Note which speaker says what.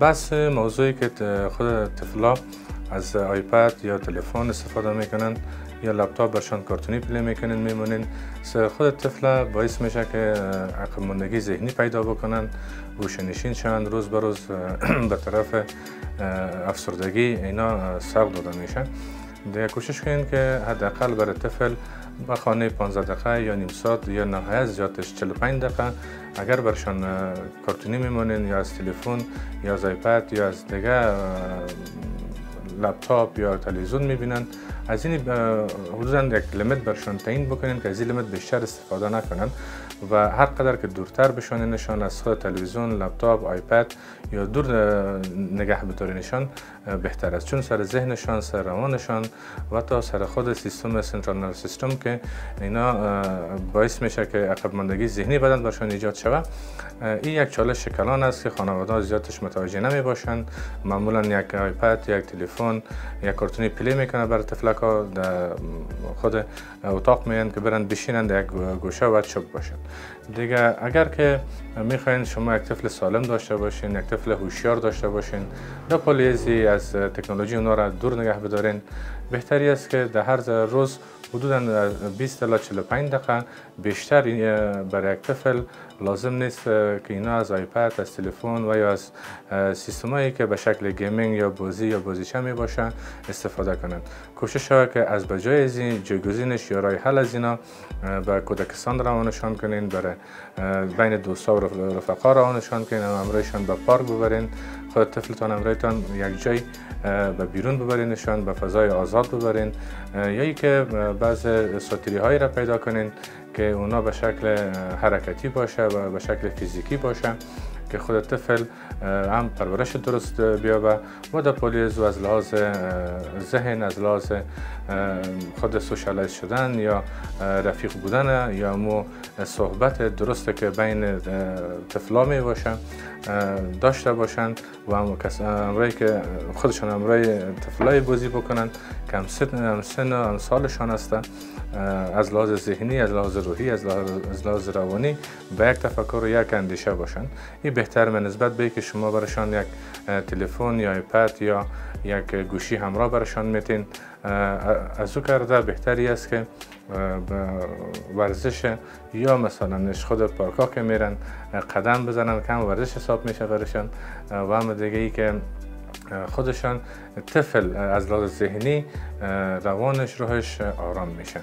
Speaker 1: بس موضوعی که خود طفلا از آیپد یا تلفن استفاده می‌کنن یا لپتاپ برشان کارتونی پلی می‌کنن میمونین خود طفل باعث میشه که عقب ماندگی ذهنی پیدا بکنن گوشه نشین شن. روز به روز به طرف افسردگی اینا سوق داده میشه. دیگه کوشش کنین که حداقل برای طفل به خانه 15 دقیقه یا نیم ساعت یا نهایت زیادش 45 دقیقه اگر برشان کارتونی میمونین یا از تلفن یا از آیپد یا از دیگه لپتاپ یا تلویزیون می‌بینن. از این حدودا یک limit برشان تعیین بکنین که از این limit بیشتر استفاده نکنن و هر قدر که دورتر بشانینشان از خود تلویزیون لپتاپ آیپد یا دور نگه نشان بهتر است. چون سر ذهنشان سر روانشان و تا سر خود سیستم central nerve system که اینا باعث میشه که عقب ماندگی ذهنی بدن برشان ایجاد شود این یک چالش کلان است که خانواده زیادش متوجه نمی باشند معمولا یک آیپد یک تلفن یک کارتونی پلی می‌کنه بر تفلک ها در خود اتاق میان که برن بشینند یک گوشه و چوب باشن. دیگه اگر که می‌خواین شما یک طفل سالم داشته باشین یک طفل هوشیار داشته باشین در پالیزی از تکنولوژی اونا را دور نگه بدارین بهتری است که در هر روز حدودا 20 تا 45 دقیقه بیشتر برای یک طفل لازم نیست که اینا از آیپد از تلفن و یا از سیستم هایی که به شکل gaming یا بازی یا بازیچه می باشه استفاده کنند. کوشش شود که از بجای از این جایگزینش یا راه حل از اینا به کودکستان روانشان کنین برای بین دوستا و رفقا روانشان کنین امرایشان به پارک ببرین خود طفلتان امرایتان یک جای به بیرون ببرینشان به فضای آزاد ببرین یا که بعض ساعت تیری هایی را پیدا کنین که اونا به شکل حرکتی باشه و به شکل فیزیکی باشه. که خود طفل هم پرورش درست بیابه و در پولیز و از لحاظ ذهن از لحاظ خود socialize شدن یا رفیق بودن یا هم صحبت درسته که بین طفلا می باشه داشته باشند و امرایی که خودشان امرای طفلای بازی بکنند که هم سن و سالشان هستن از لحاظ ذهنی از لحاظ روحی از لحاظ روانی به یک تفکر و یک اندیشه باشند این بهتر به نسبت به که شما برشان یک تلفن یا ایپد یا یک گوشی همراه برشان میتین. از او کرده بهتری است که ورزش یا مثلا خود پارکا که میرن قدم بزنن کم ورزش حساب میشه برشان و هم دیگه ای که خودشان طفل از لحاظ ذهنی روانش روحش آرام میشه.